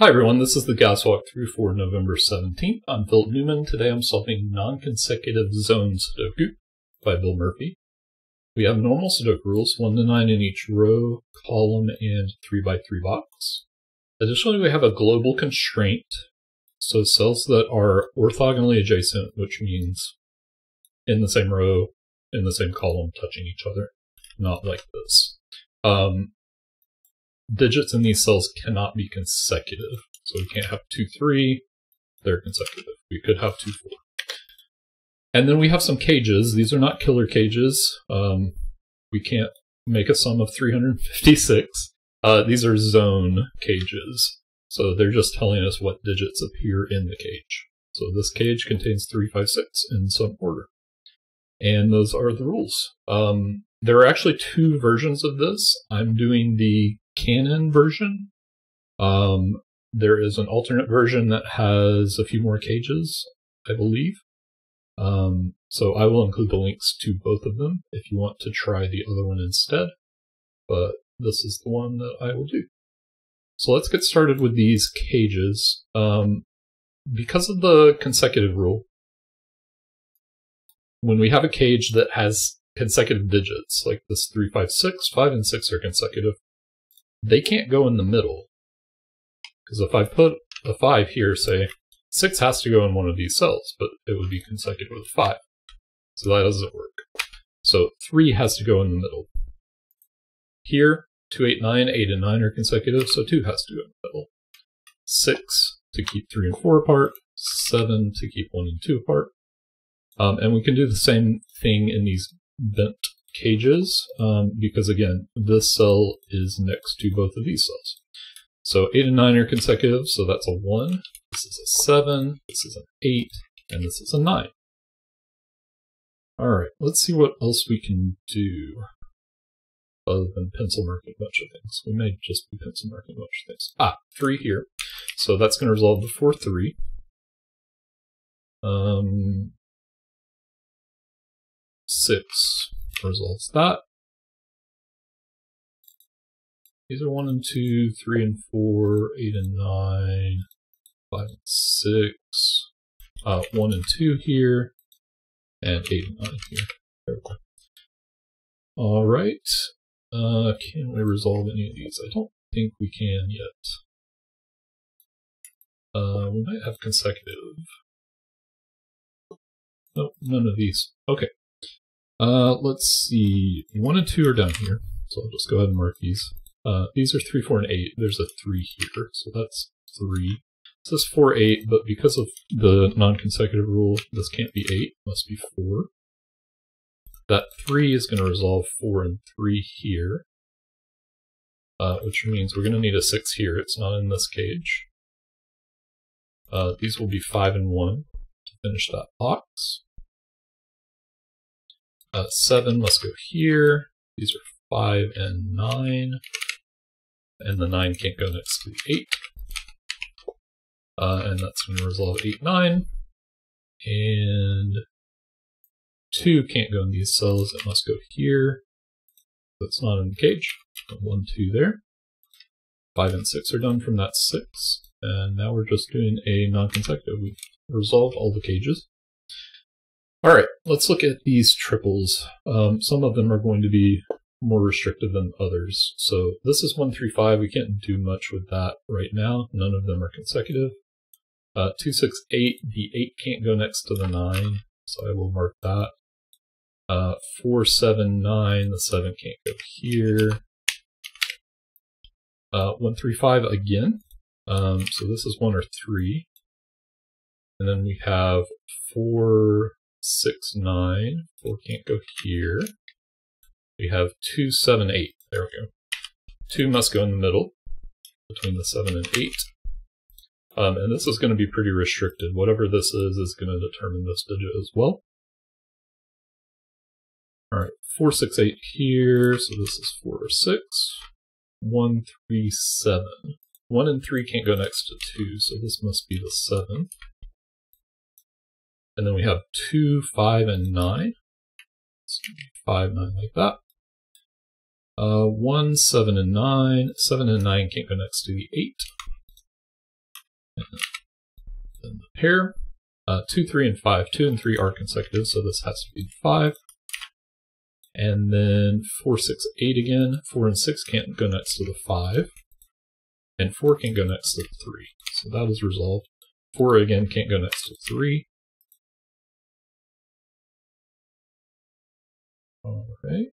Hi everyone, this is the gas walkthrough for November 17th. I'm Philip Newman. Today I'm solving non-consecutive zone Sudoku by Bill Murphy. We have normal Sudoku rules, 1 to 9 in each row, column, and 3 by 3 box. Additionally, we have a global constraint, so cells that are orthogonally adjacent, which means in the same row, in the same column, touching each other, not like this. Um, digits in these cells cannot be consecutive. So we can't have 2, 3, they're consecutive. We could have 2, 4. And then we have some cages. These are not killer cages. Um, we can't make a sum of 356. Uh, these are zone cages. So they're just telling us what digits appear in the cage. So this cage contains 356 in some order. And those are the rules. Um, there are actually two versions of this. I'm doing the canon version. Um, there is an alternate version that has a few more cages, I believe. Um, so I will include the links to both of them if you want to try the other one instead. But this is the one that I will do. So let's get started with these cages. Um, because of the consecutive rule, when we have a cage that has consecutive digits, like this 3, 5, 6, 5 and 6 are consecutive, they can't go in the middle. Because if I put a 5 here, say, 6 has to go in one of these cells, but it would be consecutive with 5. So that doesn't work. So 3 has to go in the middle. Here, 2, 8, 9, 8 and 9 are consecutive, so 2 has to go in the middle. 6 to keep 3 and 4 apart, 7 to keep 1 and 2 apart. Um, and we can do the same thing in these bent cages um, because again, this cell is next to both of these cells. So 8 and 9 are consecutive, so that's a 1. This is a 7, this is an 8, and this is a 9. Alright, let's see what else we can do other than pencil marking a bunch of things. We may just be pencil marking a bunch of things. Ah, 3 here. So that's going to resolve the 4, 3. Um, 6 resolves that. These are 1 and 2, 3 and 4, 8 and 9, 5 and 6, uh, 1 and 2 here, and 8 and 9 here. There we go. Alright, uh, can we resolve any of these? I don't think we can yet. Uh, we might have consecutive. Nope, none of these. Okay, uh, let's see. One and two are down here, so I'll just go ahead and mark these. Uh, these are three, four, and eight. There's a three here, so that's three. This is four, eight, but because of the non-consecutive rule, this can't be eight. Must be four. That three is going to resolve four and three here, uh, which means we're going to need a six here. It's not in this cage. Uh, these will be five and one to finish that box. Uh, 7 must go here. These are 5 and 9. And the 9 can't go next to the 8. Uh, and that's going to resolve 8, 9. And 2 can't go in these cells. It must go here. That's not in the cage. 1, 2 there. 5 and 6 are done from that 6. And now we're just doing a non-consecutive. We've resolved all the cages. All right, let's look at these triples. Um, some of them are going to be more restrictive than others. So this is 135. We can't do much with that right now. None of them are consecutive. Uh, 268, the 8 can't go next to the 9, so I will mark that. Uh, 479, the 7 can't go here. Uh, 135 again. Um, so this is 1 or 3. And then we have 4, six, nine. Four can't go here. We have two, seven, eight. There we go. Two must go in the middle between the seven and eight. Um, and this is going to be pretty restricted. Whatever this is, is going to determine this digit as well. All right, four, six, eight here. So this is four or six. One, three, seven. One and three can't go next to two, so this must be the seven. And then we have 2, 5, and 9. 5, 9 like that. Uh, 1, 7, and 9. 7 and 9 can't go next to the 8. And the pair. Uh, 2, 3, and 5. 2 and 3 are consecutive, so this has to be 5. And then 4, 6, 8 again. 4 and 6 can't go next to the 5. And 4 can go next to the 3. So that is resolved. 4 again can't go next to 3. Alright.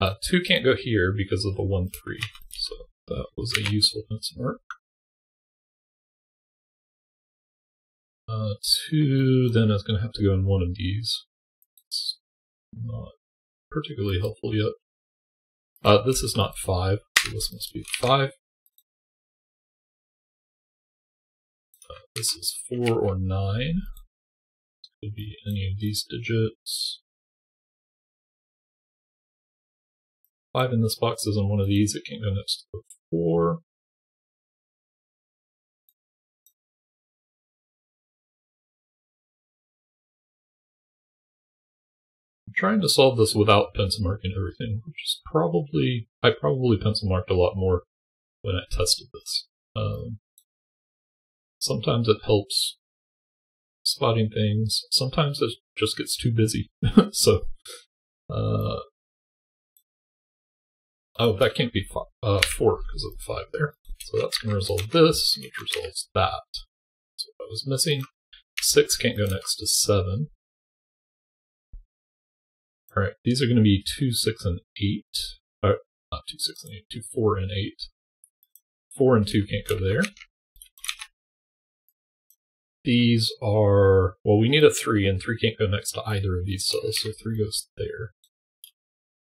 Uh, 2 can't go here because of the 1, 3. So that was a useful pencil mark. Uh, 2 then is going to have to go in one of these. It's not particularly helpful yet. Uh, this is not 5, so this must be 5. Uh, this is 4 or 9. Could be any of these digits. 5 in this box is in one of these, it can't go next to the 4. I'm trying to solve this without pencil marking everything, which is probably, I probably pencil marked a lot more when I tested this. Um, sometimes it helps spotting things. Sometimes it just gets too busy. so, uh, oh, that can't be five, uh, four because of the five there. So that's going to resolve this, which resolves that. So I was missing. Six can't go next to seven. All right, these are going to be two, six, and eight. Uh, not two, six, and eight. Two, four, and eight. Four and two can't go there. These are, well, we need a 3, and 3 can't go next to either of these cells, so 3 goes there.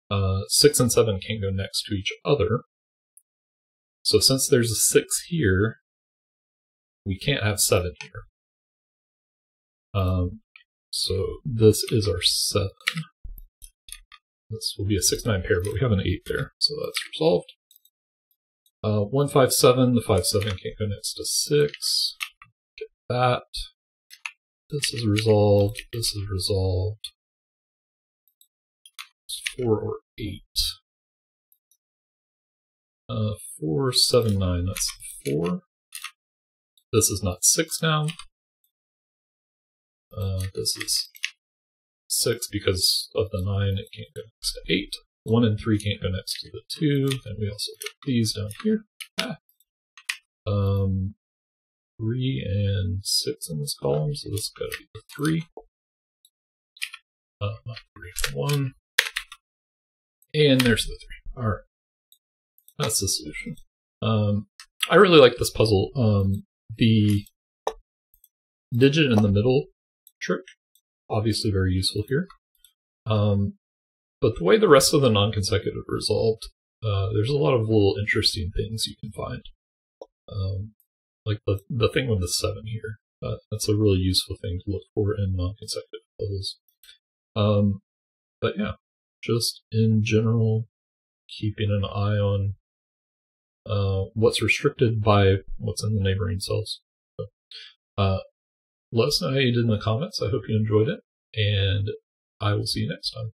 Uh, 6 and 7 can't go next to each other. So since there's a 6 here, we can't have 7 here. Um, so this is our 7. This will be a 6-9 pair, but we have an 8 there, so that's resolved. Uh, 1, 5, 7, the 5, 7 can't go next to 6 that. This is resolved. This is resolved. It's four or eight. Uh, four, seven, nine. That's four. This is not six now. Uh, this is six because of the nine. It can't go next to eight. One and three can't go next to the two. And we also get these down here. Ah. Um, three and six in this column, so this got to be the three. Uh, not three, one. And there's the three. All right, that's the solution. Um, I really like this puzzle. Um, the digit in the middle trick, obviously very useful here. Um, but the way the rest of the non-consecutive resolved, uh, there's a lot of little interesting things you can find. Um, like the the thing with the seven here. Uh, that's a really useful thing to look for in non-consecutive puzzles. Um, but yeah, just in general, keeping an eye on uh, what's restricted by what's in the neighboring cells. So, uh, let us know how you did in the comments. I hope you enjoyed it, and I will see you next time.